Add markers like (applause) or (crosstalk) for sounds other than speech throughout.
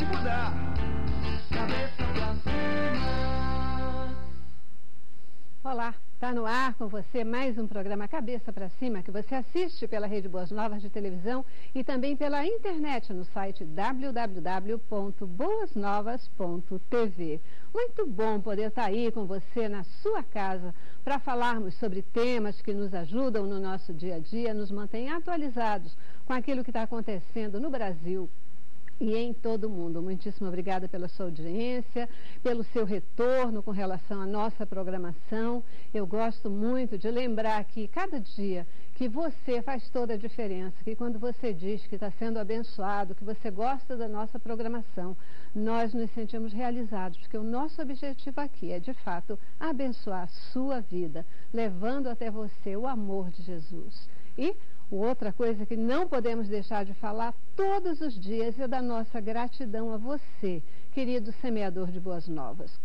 mudar. Cabeça pra cima. Olá, está no ar com você mais um programa Cabeça para Cima que você assiste pela Rede Boas Novas de televisão e também pela internet no site www.boasnovas.tv. Muito bom poder estar tá aí com você na sua casa para falarmos sobre temas que nos ajudam no nosso dia a dia, nos mantêm atualizados com aquilo que está acontecendo no Brasil e em todo o mundo. Muitíssimo obrigada pela sua audiência, pelo seu retorno com relação à nossa programação. Eu gosto muito de lembrar que cada dia que você faz toda a diferença, que quando você diz que está sendo abençoado, que você gosta da nossa programação, nós nos sentimos realizados, porque o nosso objetivo aqui é, de fato, abençoar a sua vida, levando até você o amor de Jesus. E Outra coisa que não podemos deixar de falar todos os dias é da nossa gratidão a você, querido semeador de boas novas.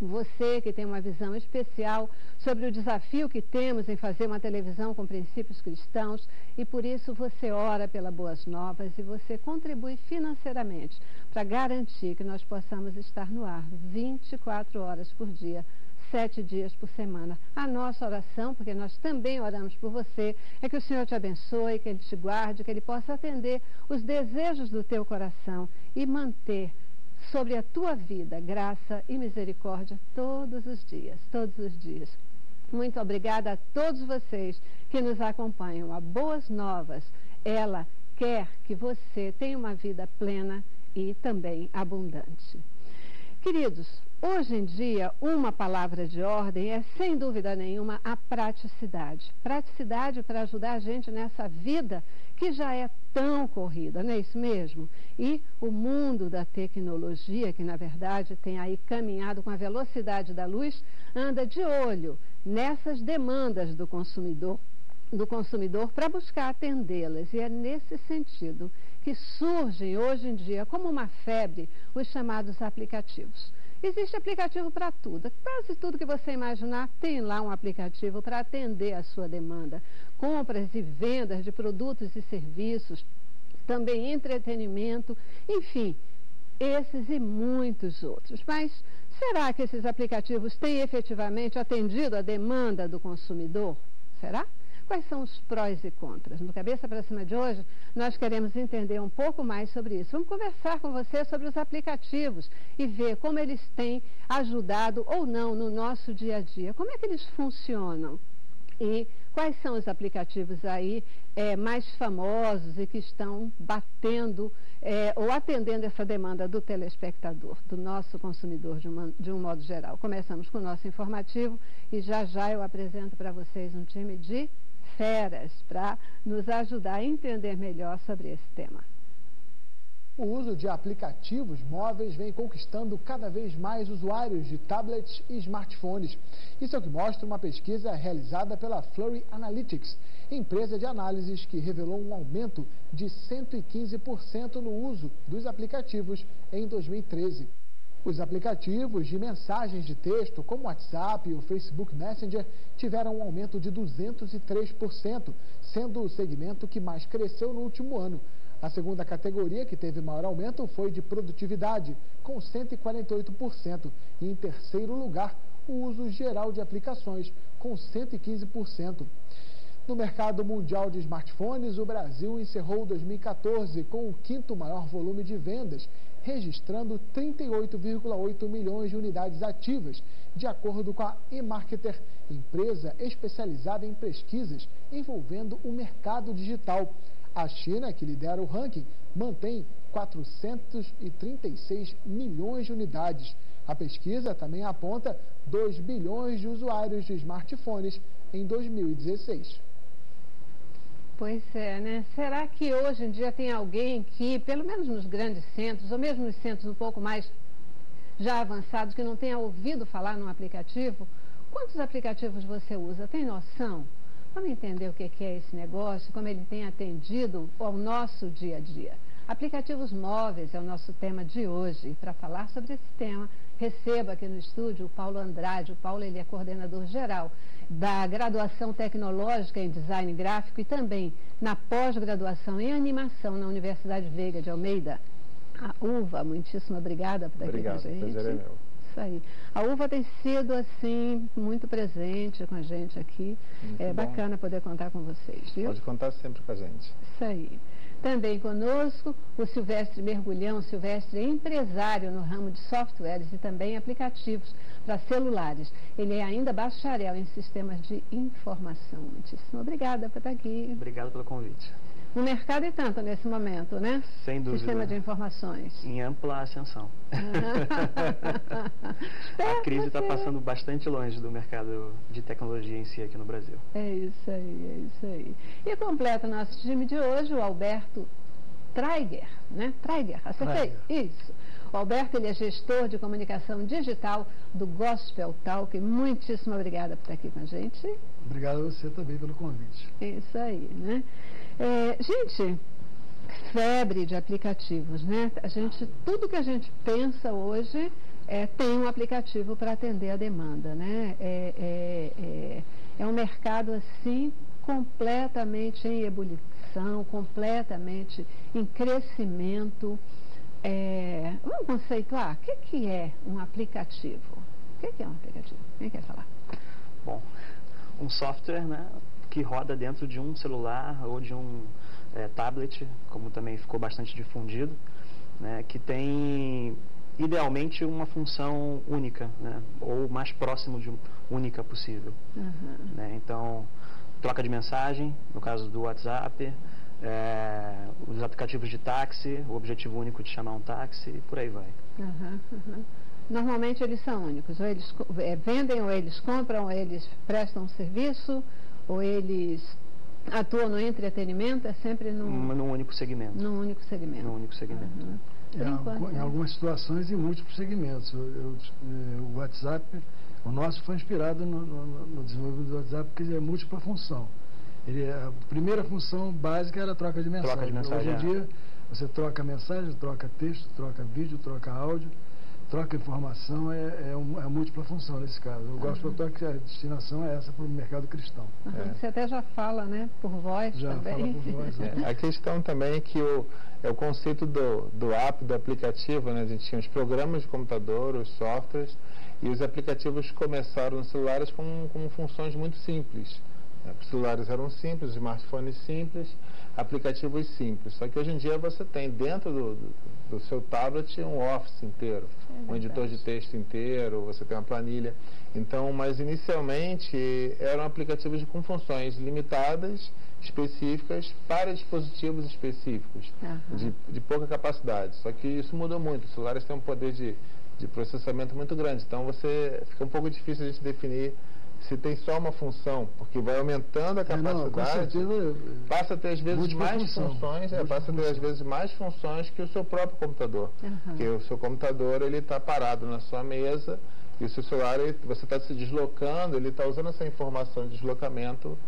Você que tem uma visão especial sobre o desafio que temos em fazer uma televisão com princípios cristãos e por isso você ora pela Boas Novas e você contribui financeiramente para garantir que nós possamos estar no ar 24 horas por dia sete dias por semana. A nossa oração, porque nós também oramos por você, é que o Senhor te abençoe, que Ele te guarde, que Ele possa atender os desejos do teu coração e manter sobre a tua vida graça e misericórdia todos os dias, todos os dias. Muito obrigada a todos vocês que nos acompanham. A Boas Novas, ela quer que você tenha uma vida plena e também abundante. Queridos, Hoje em dia, uma palavra de ordem é, sem dúvida nenhuma, a praticidade. Praticidade para ajudar a gente nessa vida que já é tão corrida, não é isso mesmo? E o mundo da tecnologia, que na verdade tem aí caminhado com a velocidade da luz, anda de olho nessas demandas do consumidor do consumidor para buscar atendê-las. E é nesse sentido que surgem hoje em dia, como uma febre, os chamados aplicativos. Existe aplicativo para tudo. Quase tudo que você imaginar tem lá um aplicativo para atender a sua demanda. Compras e vendas de produtos e serviços, também entretenimento, enfim, esses e muitos outros. Mas será que esses aplicativos têm efetivamente atendido a demanda do consumidor? Será? Quais são os prós e contras? No Cabeça para Cima de hoje, nós queremos entender um pouco mais sobre isso. Vamos conversar com você sobre os aplicativos e ver como eles têm ajudado ou não no nosso dia a dia. Como é que eles funcionam? E quais são os aplicativos aí é, mais famosos e que estão batendo é, ou atendendo essa demanda do telespectador, do nosso consumidor de, uma, de um modo geral. Começamos com o nosso informativo e já já eu apresento para vocês um time de feras para nos ajudar a entender melhor sobre esse tema. O uso de aplicativos móveis vem conquistando cada vez mais usuários de tablets e smartphones. Isso é o que mostra uma pesquisa realizada pela Flurry Analytics, empresa de análises que revelou um aumento de 115% no uso dos aplicativos em 2013. Os aplicativos de mensagens de texto, como o WhatsApp e o Facebook Messenger, tiveram um aumento de 203%, sendo o segmento que mais cresceu no último ano. A segunda categoria que teve maior aumento foi de produtividade, com 148%. E em terceiro lugar, o uso geral de aplicações, com 115%. No mercado mundial de smartphones, o Brasil encerrou 2014 com o quinto maior volume de vendas registrando 38,8 milhões de unidades ativas, de acordo com a eMarketer, empresa especializada em pesquisas envolvendo o mercado digital. A China, que lidera o ranking, mantém 436 milhões de unidades. A pesquisa também aponta 2 bilhões de usuários de smartphones em 2016. Pois é, né? Será que hoje em dia tem alguém que, pelo menos nos grandes centros, ou mesmo nos centros um pouco mais já avançados, que não tenha ouvido falar num aplicativo? Quantos aplicativos você usa? Tem noção? Vamos entender o que é esse negócio, como ele tem atendido ao nosso dia a dia. Aplicativos móveis é o nosso tema de hoje. E para falar sobre esse tema, recebo aqui no estúdio o Paulo Andrade. O Paulo ele é coordenador geral da graduação tecnológica em design gráfico e também na pós-graduação em animação na Universidade Veiga de Almeida. A Uva, muitíssimo obrigada por estar Obrigado, aqui com a gente. prazer é meu. Isso aí. A Uva tem sido, assim, muito presente com a gente aqui. Muito é bom. bacana poder contar com vocês, viu? Pode contar sempre com a gente. Isso aí. Também conosco o Silvestre Mergulhão. Silvestre é empresário no ramo de softwares e também aplicativos para celulares. Ele é ainda bacharel em sistemas de informação. Muitíssimo obrigada por estar aqui. Obrigado pelo convite. No mercado e tanto nesse momento, né? Sem dúvida. Sistema de informações. Em ampla ascensão. (laughs) (laughs) A crise está passando bastante longe do mercado de tecnologia em si aqui no Brasil. É isso aí, é isso aí. E completa o nosso time de hoje o Alberto Traiger, né? Traiger, acertei? Isso. O Alberto, ele é gestor de comunicação digital do Gospel Talk. Muitíssimo obrigada por estar aqui com a gente. Obrigado a você também pelo convite. É isso aí, né? É, gente, febre de aplicativos, né? A gente, tudo que a gente pensa hoje é, tem um aplicativo para atender a demanda, né? É, é, é, é um mercado assim completamente em ebulição, completamente em crescimento. É, vamos conceituar, o que, que é um aplicativo? O que, que é um aplicativo? Quem quer falar? Bom, um software né, que roda dentro de um celular ou de um eh, tablet, como também ficou bastante difundido, né, que tem idealmente uma função única, né, ou mais próximo de um- única possível. Aham. né? Então, troca de mensagem, no caso do WhatsApp, eh, os aplicativos de táxi, o objetivo único de chamar um táxi, e por aí vai. Aham, aham. Normalmente eles são únicos, ou eles eh, vendem, ou eles compram, ou eles prestam serviço, ou eles atuam no entretenimento, é sempre num, Num, único segmento. num único segmento. Num único segmento. Enquanto, algu- em né? algumas situações, em múltiplos segmentos. Eu- eu- eh, o WhatsApp, o nosso foi inspirado no, no- no desenvolvimento do WhatsApp, porque ele é múltipla função. Ele, é- a primeira função básica era a troca de mensagem. Troca de mensagem, Hoje em é. dia, você troca mensagem, troca texto, troca vídeo, troca áudio, troca informação, é, é, um- é múltipla função nesse caso. Eu gosto de que a destinação é essa para o mercado cristão. Aham, É. Você até já fala, né, por voz Já também. fala por voz, né? É, a questão também é que o, é o conceito do, do app, do aplicativo, né? A gente tinha os programas de computador, os softwares, e os aplicativos começaram nos celulares com, com funções muito simples. Os celulares eram simples, smartphones simples, aplicativos simples. Só que hoje em dia você tem dentro do, do, do seu tablet um office inteiro, É um editor de texto inteiro, você tem uma planilha. Então, mas inicialmente eram aplicativos com funções limitadas, específicas, para dispositivos específicos, Aham. de, de pouca capacidade. Só que isso mudou muito. Os celulares têm um poder de, de processamento muito grande. Então, você fica um pouco difícil a gente definir se tem só uma função, porque vai aumentando a É, não, com capacidade. certeza. Passa a ter às vezes mais função. funções, é, passa a ter às vezes mais funções que o seu próprio computador. Aham. Porque o seu computador ele está parado na sua mesa e o seu celular ele- você está se deslocando, ele está usando essa informação de deslocamento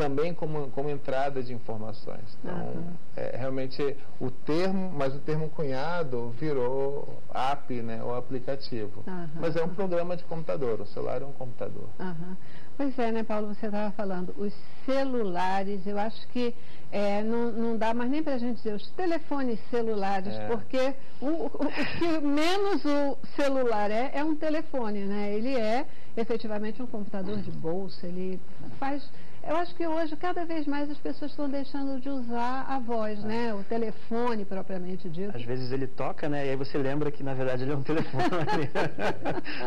também como, como entrada de informações. Então, Aham. é, realmente o termo, mas o termo cunhado virou app, né, ou aplicativo. Aham. Mas é um programa de computador, o celular é um computador. Aham. Pois é, né, Paulo, você estava falando, os celulares, eu acho que é, não, não dá mais nem para a gente dizer os telefones celulares, É. porque o, o- o que menos o celular é, é um telefone, né? Ele é efetivamente um computador de bolsa, ele faz... Eu acho que hoje, cada vez mais, as pessoas estão deixando de usar a voz, né? O telefone, propriamente dito. Às vezes ele toca, né? E aí você lembra que na verdade ele é um (laughs) telefone.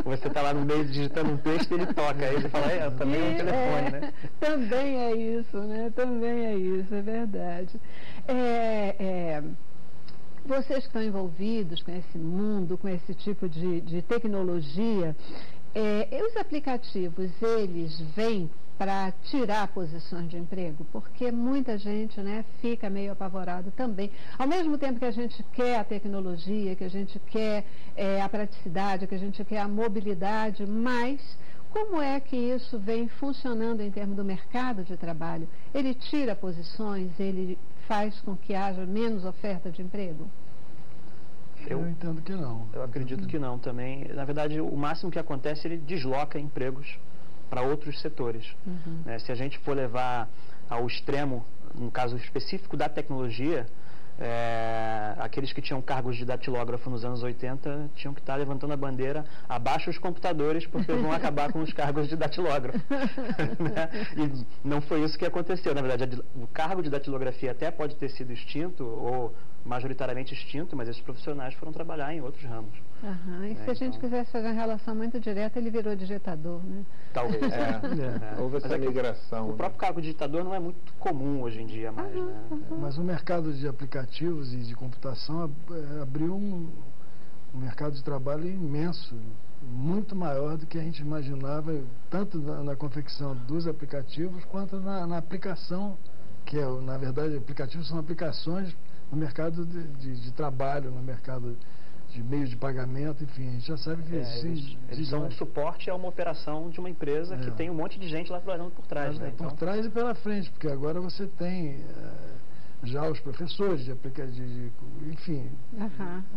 você tá lá no meio digitando um texto e ele toca. Aí você fala, é, também é um E, telefone, é, né? (laughs) Também é isso, né? Também é isso, é verdade. É, é, vocês que estão envolvidos com esse mundo, com esse tipo de, de tecnologia, é, e os aplicativos, eles vêm para tirar posições de emprego, porque muita gente né, fica meio apavorado também. Ao mesmo tempo que a gente quer a tecnologia, que a gente quer é, a praticidade, que a gente quer a mobilidade, mas como é que isso vem funcionando em termos do mercado de trabalho? Ele tira posições, ele faz com que haja menos oferta de emprego? Eu, Eu, entendo que não. eu acredito que não também. Na verdade, o máximo que acontece, ele desloca empregos para outros setores. Uhum. né? Se a gente for levar ao extremo, no caso específico da tecnologia, é, aqueles que tinham cargos de datilógrafo nos anos 80 tinham que estar levantando a bandeira abaixo os computadores porque vão (laughs) acabar com os cargos de datilógrafo. (laughs) né? E não foi isso que aconteceu. Na verdade, o cargo de datilografia até pode ter sido extinto ou majoritariamente extinto, mas esses profissionais foram trabalhar em outros ramos. Aham, E se É, a gente então- quisesse fazer uma relação muito direta, ele virou digitador, né? Talvez. (laughs) É, É. houve Mas essa é migração. O né? próprio cargo de ditador não é muito comum hoje em dia mais, Aham, né? aham. Mas o mercado de aplicativos e de computação eh, abriu um, um mercado de trabalho imenso, muito maior do que a gente imaginava, tanto na, na confecção dos aplicativos quanto na, na aplicação, que é, na verdade, aplicativos são aplicações no mercado de, de- de trabalho, no mercado de meios de pagamento, enfim, a gente já sabe que É, existem eles, eles são um suporte a uma operação de uma empresa que É. tem um monte de gente lá trabalhando por trás, É, né? por Então, trás e pela frente, porque agora você tem eh, já os professores de aplicativos, enfim,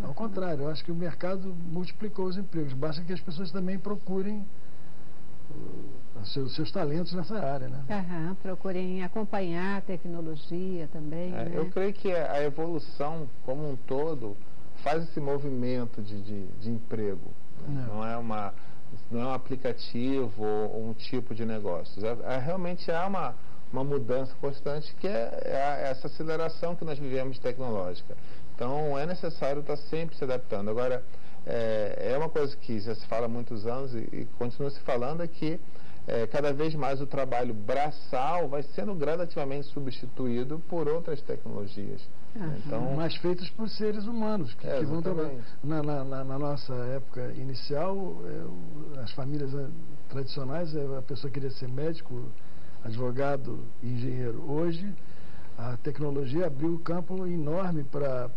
ao contrário, eu acho que o mercado multiplicou os empregos, basta que as pessoas também procurem os seus, seus talentos nessa área, né? Aham, procurem acompanhar a tecnologia também, É, né? Eu creio que a evolução como um todo faz esse movimento de, de, de emprego. né? Não. Não. é uma não é um aplicativo ou um tipo de negócios. É, é- realmente há uma, uma mudança constante que é, é a- essa aceleração que nós vivemos tecnológica. Então é necessário estar sempre se adaptando. Agora, é, é uma coisa que já se fala há muitos anos e, e continua se falando é que é, cada vez mais o trabalho braçal vai sendo gradativamente substituído por outras tecnologias. Aham. Então, Mas feitos por seres humanos, que, É, que vão trabalhar. Na, na- na- na nossa época inicial, é, as famílias eh, tradicionais, eh, a pessoa queria ser médico, advogado e engenheiro. Hoje, a tecnologia abriu um campo enorme para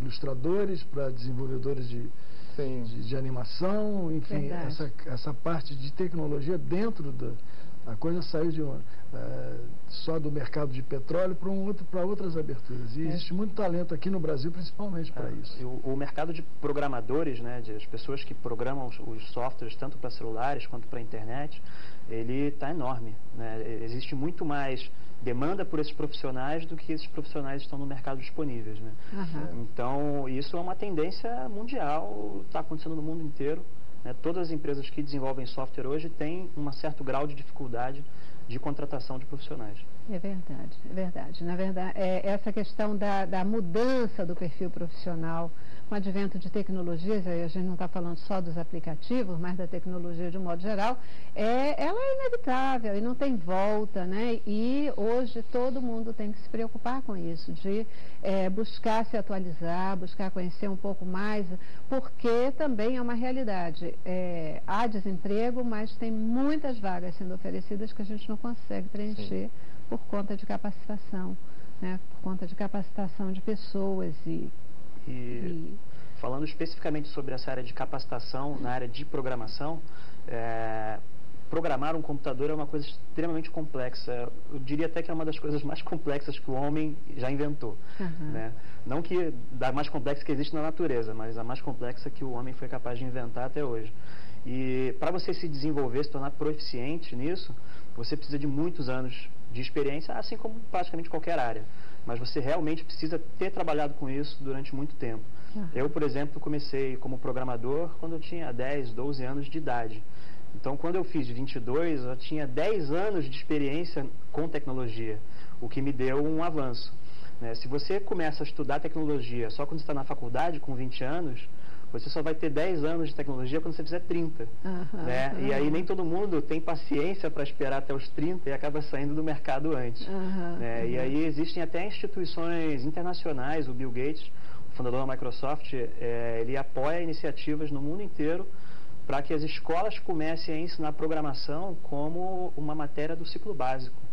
ilustradores, para desenvolvedores de, de, de animação, enfim, Verdade. essa, essa parte de tecnologia dentro da. A coisa saiu de uma, eh, só do mercado de petróleo para um outro, para outras aberturas. E É. existe muito talento aqui no Brasil, principalmente para É, isso. O, o mercado de programadores, né, de as pessoas que programam os, os softwares tanto para celulares quanto para a internet, ele está enorme. Né? Existe muito mais demanda por esses profissionais do que esses profissionais estão no mercado disponíveis. Né? Aham. Então, isso é uma tendência mundial, está acontecendo no mundo inteiro. Né? Todas as empresas que desenvolvem software hoje têm um certo grau de dificuldade de contratação de profissionais. É verdade, é verdade. Na verdade, é, essa questão da, da mudança do perfil profissional com o advento de tecnologias, aí a gente não está falando só dos aplicativos, mas da tecnologia de um modo geral, é, ela é inevitável e não tem volta, né? E hoje todo mundo tem que se preocupar com isso, de é, buscar se atualizar, buscar conhecer um pouco mais, porque também é uma realidade. É, há desemprego, mas tem muitas vagas sendo oferecidas que a gente não consegue preencher por conta de capacitação, né? por conta de capacitação de pessoas e, E e falando especificamente sobre essa área de capacitação na área de programação, é, programar um computador é uma coisa extremamente complexa. Eu diria até que é uma das coisas mais complexas que o homem já inventou. Aham. né? Não que da mais complexa que existe na natureza, mas a mais complexa que o homem foi capaz de inventar até hoje. E para você se desenvolver, se tornar proficiente nisso, você precisa de muitos anos de experiência, assim como praticamente qualquer área. Mas você realmente precisa ter trabalhado com isso durante muito tempo. Aham. Eu, por exemplo, comecei como programador quando eu tinha 10, 12 anos de idade. Então, quando eu fiz 22, eu tinha 10 anos de experiência com tecnologia, o que me deu um avanço. né? Se você começa a estudar tecnologia só quando está na faculdade, com 20 anos, você só vai ter 10 anos de tecnologia quando você fizer 30. Aham, né? E aí nem todo mundo tem paciência para esperar até os 30 e acaba saindo do mercado antes. Aham, né? E aí existem até instituições internacionais, o Bill Gates, o fundador da Microsoft, eh, ele apoia iniciativas no mundo inteiro para que as escolas comecem a ensinar programação como uma matéria do ciclo básico.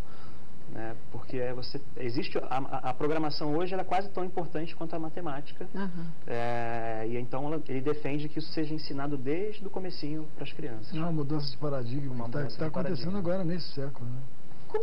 Né? Porque você, existe a, a- programação hoje ela é quase tão importante quanto a matemática. Aham. É, e então ela- ele defende que isso seja ensinado desde o comecinho para as crianças. É uma mudança de paradigma está mudança de acontecendo paradigma. agora nesse século, né?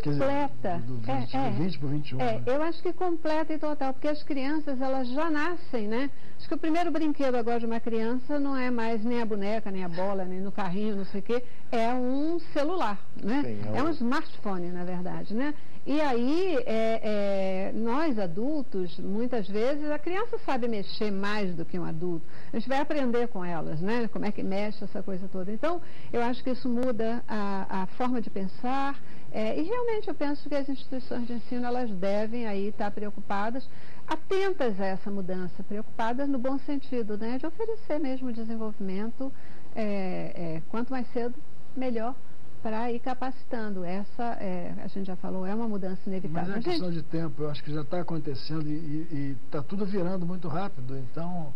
Quer dizer, Completa. do 20, É, é. do 20 para o 21. É, né? eu acho que completa e total, porque as crianças, elas já nascem, né? Acho que o primeiro brinquedo agora de uma criança não é mais nem a boneca, nem a bola, nem no carrinho, não sei o quê, é um celular, né? Sim, é é um um- smartphone, na verdade, né? E aí, é, é, nós adultos, muitas vezes, a criança sabe mexer mais do que um adulto. A gente vai aprender com elas, né? Como é que mexe essa coisa toda. Então, eu acho que isso muda a, a forma de pensar. É, e realmente eu penso que as instituições de ensino elas devem aí estar preocupadas, atentas a essa mudança, preocupadas no bom sentido, né? De oferecer mesmo desenvolvimento é, é, quanto mais cedo, melhor para ir capacitando. Essa, é, a gente já falou, é uma mudança inevitável. Mas é questão gente... de tempo, eu acho que já está acontecendo e está tudo virando muito rápido. Então,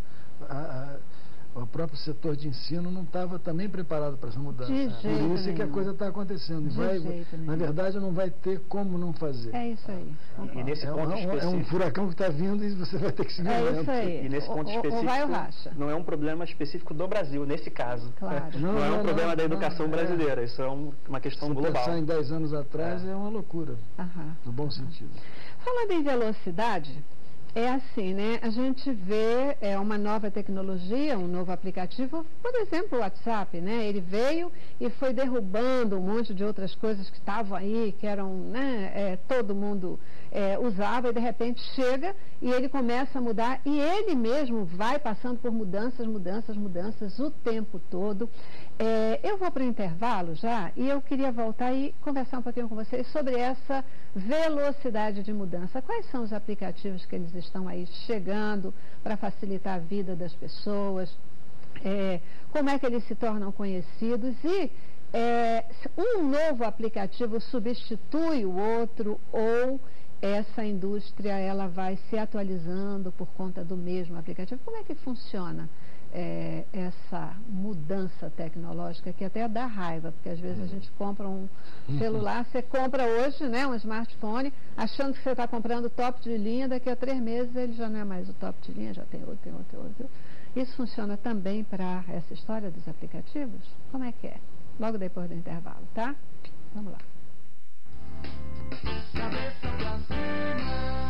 a, a, o próprio setor de ensino não estava também preparado para essa mudança. De Por jeito isso é que a coisa está acontecendo. E De vai, jeito na verdade, não vai ter como não fazer. É isso aí. E concordo. nesse É, ponto um, é um- é um específico. furacão que está vindo e você vai ter que seguir É o isso aí. E nesse ponto ou específico, vai ou racha. não é um problema específico do Brasil, nesse caso. Claro. Não, (laughs) Não, é um não, problema não, da educação não, é. brasileira, isso é um- uma questão Se global. pensar em 10 anos atrás é, uma loucura, Aham. no bom sentido. Falando em velocidade, é assim, né? A gente vê é, uma nova tecnologia, um novo aplicativo, por exemplo, o WhatsApp, né? Ele veio e foi derrubando um monte de outras coisas que estavam aí, que eram, né? é, todo mundo é, usava e de repente chega e ele começa a mudar e ele mesmo vai passando por mudanças, mudanças, mudanças o tempo todo. É, eu vou para o intervalo já e eu queria voltar e conversar um pouquinho com vocês sobre essa velocidade de mudança. Quais são os aplicativos que eles estão aí chegando para facilitar a vida das pessoas? É, como é que eles se tornam conhecidos e é, um novo aplicativo substitui o outro ou essa indústria ela vai se atualizando por conta do mesmo aplicativo? Como é que funciona é, essa mudança tecnológica que até dá raiva, porque às vezes a gente compra um celular, você compra hoje né, um smartphone, achando que você está comprando top de linha, daqui a três meses ele já não é mais o top de linha, já tem outro, tem outro, tem outro. Isso funciona também para essa história dos aplicativos? Como é que é? Logo depois do intervalo, tá? Vamos lá. Cabeça pra cima.